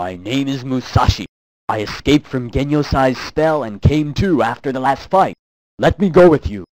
My name is Musashi. I escaped from Genyosai's spell and came to after the last fight. Let me go with you.